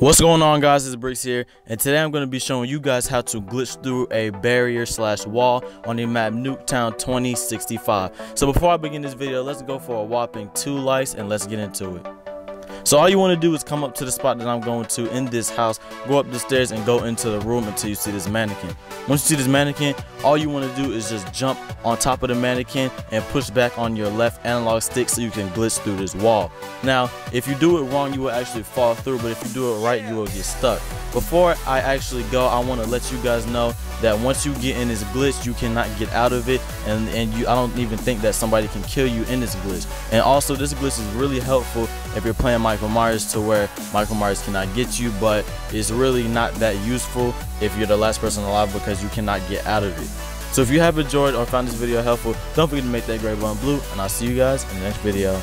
What's going on guys, it's Bricks here, and today I'm going to be showing you guys how to glitch through a barrier slash wall on the map Nuketown 2065. So before I begin this video, let's go for a whopping two likes and let's get into it. So all you want to do is come up to the spot that I'm going to in this house, go up the stairs and go into the room until you see this mannequin. Once you see this mannequin, all you want to do is just jump on top of the mannequin and push back on your left analog stick so you can glitch through this wall. Now, if you do it wrong, you will actually fall through, but if you do it right, you will get stuck. Before I actually go, I want to let you guys know that once you get in this glitch, you cannot get out of it, and and you I don't even think that somebody can kill you in this glitch. And also, this glitch is really helpful if you're playing Michael Myers to where Michael Myers cannot get you, but it's really not that useful if you're the last person alive because you cannot get out of it. So if you have enjoyed or found this video helpful, don't forget to make that gray button blue, and I'll see you guys in the next video.